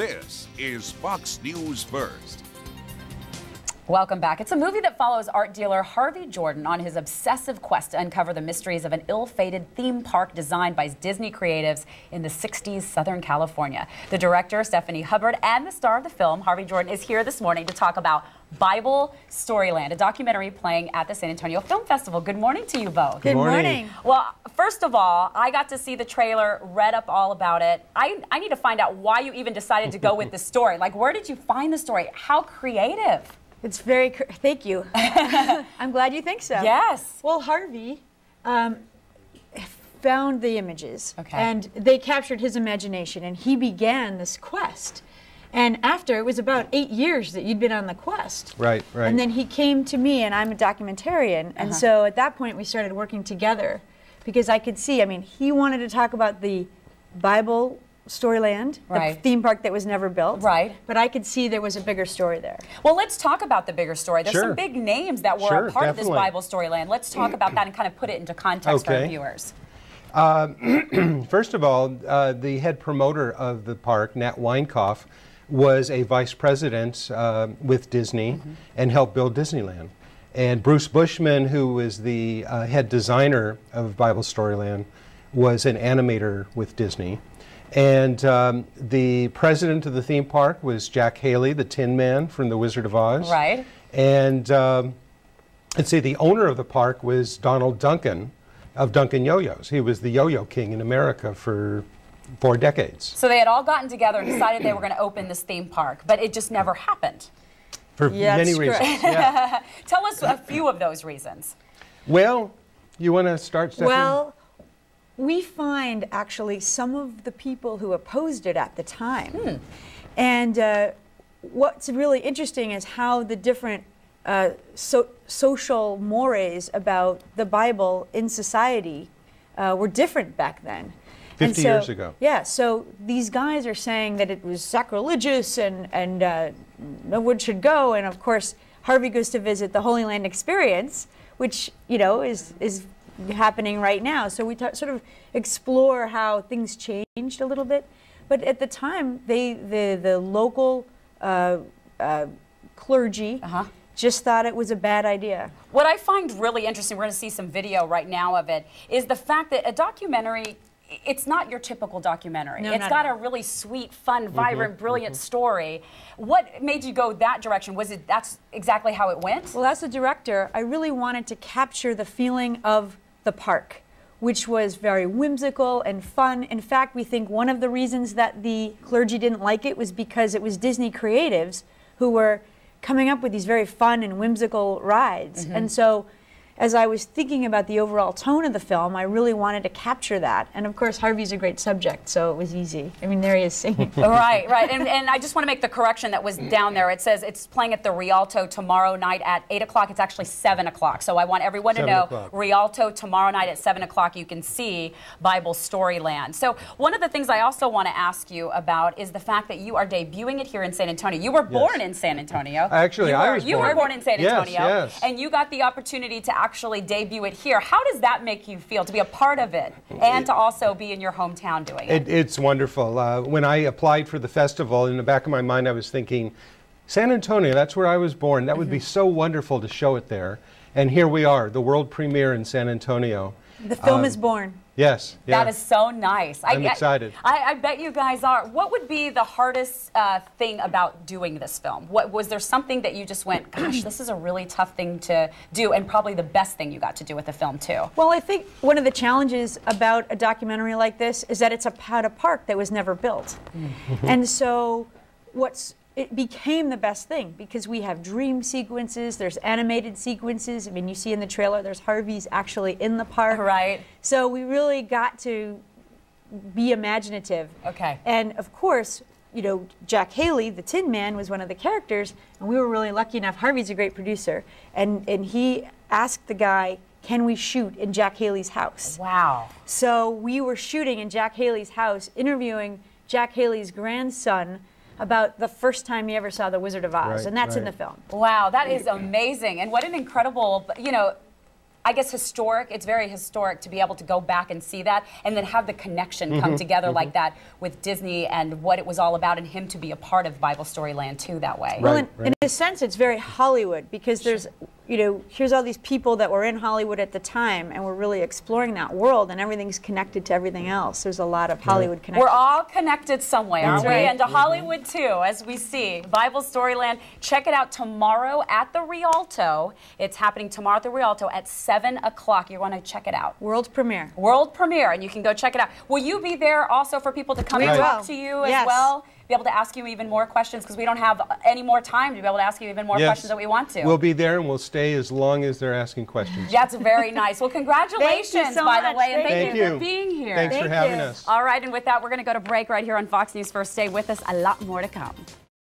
This is Fox News First. Welcome back. It's a movie that follows art dealer Harvey Jordan on his obsessive quest to uncover the mysteries of an ill fated theme park designed by Disney creatives in the 60s Southern California. The director, Stephanie Hubbard, and the star of the film, Harvey Jordan, is here this morning to talk about Bible Storyland, a documentary playing at the San Antonio Film Festival. Good morning to you both. Good morning. Well, first of all, I got to see the trailer, read up all about it. I, I need to find out why you even decided to go with the story. Like, where did you find the story? How creative? It's very, cr- thank you. I'm glad you think so. Yes. Well, Harvey um, found the images Okay. and they captured his imagination and he began this quest. And after, it was about eight years that you'd been on the quest. Right, right. And then he came to me, and I'm a documentarian. Uh-huh. And so at that point, we started working together because I could see, I mean, he wanted to talk about the Bible Storyland, the Right. theme park that was never built. Right. But I could see there was a bigger story there. Well, let's talk about the bigger story. There's some big names that were Sure, a part of this. Bible storyland. Let's talk about that and kind of put it into context for our Okay. viewers. First of all, uh, the head promoter of the park, Nat Winecoff, was a vice president uh, with Disney and helped build Disneyland. And Bruce Bushman, who was the uh, head designer of Bible Storyland, was an animator with Disney. And um, the president of the theme park was Jack Haley, the Tin Man from The Wizard of Oz. Right. And um, let's see, the owner of the park was Donald Duncan of Duncan Yo-Yos. He was the yo-yo king in America for four decades. So they had all gotten together and decided they were going to open this theme park, but it just never happened. For Yeah, many that's reasons. Yeah. Tell us a few of those reasons. Well, you want to start, Stephanie? Well, we find actually some of the people who opposed it at the time. And uh, what's really interesting is how the different uh, so, social mores about the Bible in society uh, were different back then. And 50 so- years ago. Yeah, so these guys are saying that it was sacrilegious and, and uh, no one should go. And of course, Harvey goes to visit the Holy Land Experience, which, you know, is, is happening right now. So we ta sort of explore how things changed a little bit. But at the time, they, the, the local uh, uh, clergy Uh-huh. just thought it was a bad idea. What I find really interesting, we're going to see some video right now of it, is the fact that a documentary. It's not your typical documentary. No, it's not got a really sweet, fun, mm-hmm, vibrant, mm-hmm. brilliant story. What made you go that direction? Was it that's exactly how it went? Well, as a director, I really wanted to capture the feeling of the park, which was very whimsical and fun. In fact, we think one of the reasons that the clergy didn't like it was because it was Disney creatives who were coming up with these very fun and whimsical rides. Mm-hmm. And so, as I was thinking about the overall tone of the film, I really wanted to capture that. And of course, Harvey's a great subject, so it was easy. I mean, there he is singing. right, right. And, and I just want to make the correction that was down there. It says it's playing at the Rialto tomorrow night at 8 o'clock. It's actually 7 o'clock. So I want everyone to know o'clock. Rialto tomorrow night at 7 o'clock. You can see Bible Storyland. So one of the things I also want to ask you about is the fact that you are debuting it here in San Antonio. You were born in San Antonio. Actually, you I were, was You were born- born in San Yes, Antonio. yes. And you got the opportunity to actually debut it here. How does that make you feel to be a part of it and to also be in your hometown doing it? It, it's wonderful. Uh, when I applied for the festival, in the back of my mind, I was thinking, San Antonio, that's where I was born. That would be so wonderful to show it there. And here we are, the world premiere in San Antonio. The film Um, is born. Yes. Yeah. That is so nice. I'm I, excited. I, I bet you guys are. What would be the hardest uh, thing about doing this film? What was there something that you just went, gosh, this is a really tough thing to do, and probably the best thing you got to do with the film too? Well, I think one of the challenges about a documentary like this is that it's about a park that was never built. and so what's it became the best thing because we have dream sequences, there's animated sequences. I mean, you see in the trailer there's Harvey's actually in the park. Right. So we really got to be imaginative. Okay. And of course, you know, Jack Haley, the Tin Man, was one of the characters, and we were really lucky enough. Harvey's a great producer, and and he asked the guy, "Can we shoot in Jack Haley's house?" Wow. So we were shooting in Jack Haley's house, interviewing Jack Haley's grandson about the first time he ever saw The Wizard of Oz, Right, and that's in the film. Wow, that is amazing. And what an incredible, you know, I guess historic. It's very historic to be able to go back and see that and then have the connection Mm-hmm. come together like that with Disney and what it was all about and him to be a part of Bible Storyland too that way. Well, Right, in, in a sense, it's very Hollywood because there's, you know, here's all these people that were in Hollywood at the time, and we're really exploring that world, and everything's connected to everything else. There's a lot of Hollywood connection. We're all connected some way, aren't we? And to mm-hmm. Hollywood too, as we see. Bible Storyland. Check it out tomorrow at the Rialto. It's happening tomorrow at the Rialto at 7 o'clock. You want to check it out. world premiere. World premiere, and you can go check it out. Will you be there also for people to come We and will. talk to you as Yes. well? Be able to ask you even more questions because we don't have any more time to be able to ask you even more Yes. questions that we want to. We'll be there and we'll stay as long as they're asking questions. That's very nice. Well, congratulations, so by the way, and Thank thank, you. you for being here. Thanks for Thank having you. us. All right, and with that, we're going to go to break right here on Fox News First. Stay with us. A lot more to come.